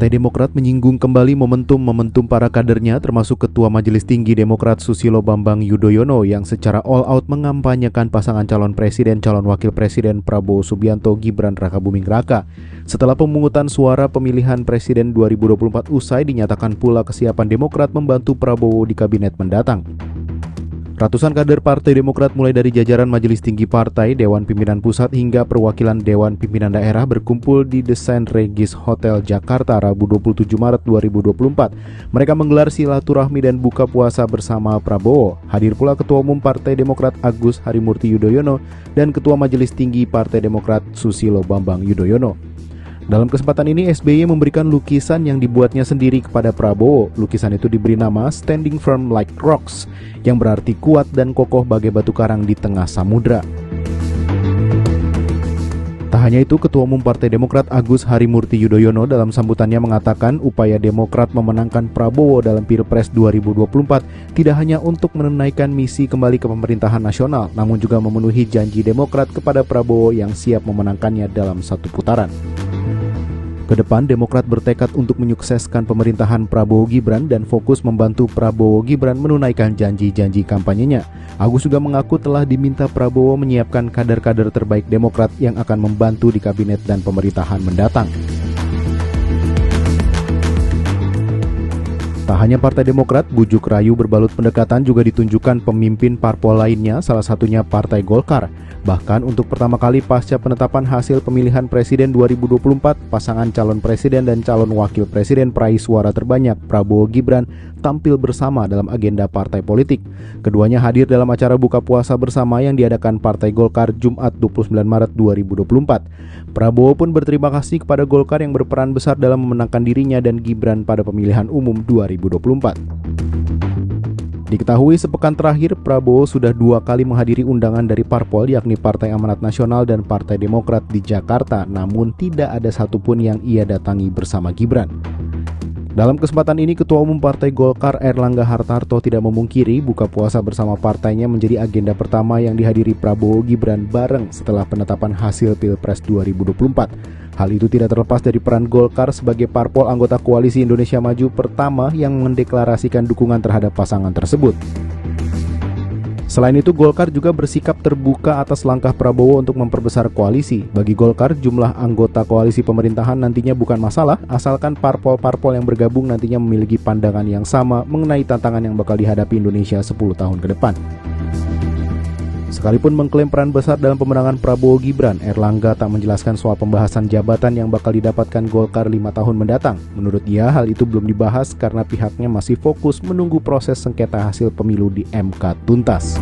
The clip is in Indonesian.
Partai Demokrat menyinggung kembali momentum-momentum para kadernya termasuk Ketua Majelis Tinggi Demokrat Susilo Bambang Yudhoyono yang secara all out mengampanyekan pasangan calon presiden calon wakil presiden Prabowo Subianto Gibran Rakabuming Raka. Setelah pemungutan suara pemilihan presiden 2024 usai dinyatakan pula kesiapan Demokrat membantu Prabowo di kabinet mendatang. Ratusan kader Partai Demokrat mulai dari jajaran Majelis Tinggi Partai, Dewan Pimpinan Pusat hingga perwakilan Dewan Pimpinan Daerah berkumpul di Desain Regis Hotel Jakarta Rabu 27 Maret 2024. Mereka menggelar silaturahmi dan buka puasa bersama Prabowo. Hadir pula Ketua Umum Partai Demokrat Agus Harimurti Yudhoyono dan Ketua Majelis Tinggi Partai Demokrat Susilo Bambang Yudhoyono. Dalam kesempatan ini SBY memberikan lukisan yang dibuatnya sendiri kepada Prabowo. Lukisan itu diberi nama Standing Firm Like Rocks yang berarti kuat dan kokoh bagai batu karang di tengah samudra. Tak hanya itu, Ketua Umum Partai Demokrat Agus Harimurti Yudhoyono dalam sambutannya mengatakan upaya Demokrat memenangkan Prabowo dalam Pilpres 2024 tidak hanya untuk menunaikan misi kembali ke pemerintahan nasional, namun juga memenuhi janji Demokrat kepada Prabowo yang siap memenangkannya dalam satu putaran. Ke depan, Demokrat bertekad untuk menyukseskan pemerintahan Prabowo Gibran dan fokus membantu Prabowo Gibran menunaikan janji-janji kampanyenya. Agus juga mengaku telah diminta Prabowo menyiapkan kader-kader terbaik Demokrat yang akan membantu di kabinet dan pemerintahan mendatang. Tak hanya Partai Demokrat, bujuk rayu berbalut pendekatan juga ditunjukkan pemimpin parpol lainnya, salah satunya Partai Golkar. Bahkan untuk pertama kali pasca penetapan hasil pemilihan presiden 2024, pasangan calon presiden dan calon wakil presiden peraih suara terbanyak Prabowo Gibran tampil bersama dalam agenda partai politik. Keduanya hadir dalam acara buka puasa bersama yang diadakan Partai Golkar Jumat 29 Maret 2024. Prabowo pun berterima kasih kepada Golkar yang berperan besar dalam memenangkan dirinya dan Gibran pada pemilihan umum 2024. Diketahui sepekan terakhir Prabowo sudah dua kali menghadiri undangan dari parpol yakni Partai Amanat Nasional dan Partai Demokrat di Jakarta namun tidak ada satupun yang ia datangi bersama Gibran. Dalam kesempatan ini Ketua Umum Partai Golkar Erlangga Hartarto tidak memungkiri buka puasa bersama partainya menjadi agenda pertama yang dihadiri Prabowo Gibran bareng setelah penetapan hasil Pilpres 2024. Hal itu tidak terlepas dari peran Golkar sebagai parpol anggota Koalisi Indonesia Maju pertama yang mendeklarasikan dukungan terhadap pasangan tersebut. Selain itu, Golkar juga bersikap terbuka atas langkah Prabowo untuk memperbesar koalisi. Bagi Golkar, jumlah anggota koalisi pemerintahan nantinya bukan masalah, asalkan parpol-parpol yang bergabung nantinya memiliki pandangan yang sama mengenai tantangan yang bakal dihadapi Indonesia 10 tahun ke depan. Sekalipun mengklaim peran besar dalam pemenangan Prabowo Gibran, Erlangga tak menjelaskan soal pembahasan jabatan yang bakal didapatkan Golkar lima tahun mendatang. Menurut dia, hal itu belum dibahas karena pihaknya masih fokus menunggu proses sengketa hasil pemilu di MK tuntas.